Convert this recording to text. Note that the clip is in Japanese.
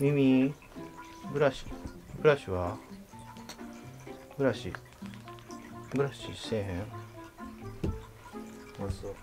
耳ブラシブラシはブラシブラシせえへん。あそう。